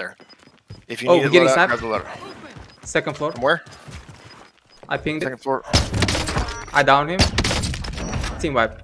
there. If you Oh, need we're getting loadout, grab the loadout. Second floor. From where? I pinged it. Second floor. I downed him. Team wipe.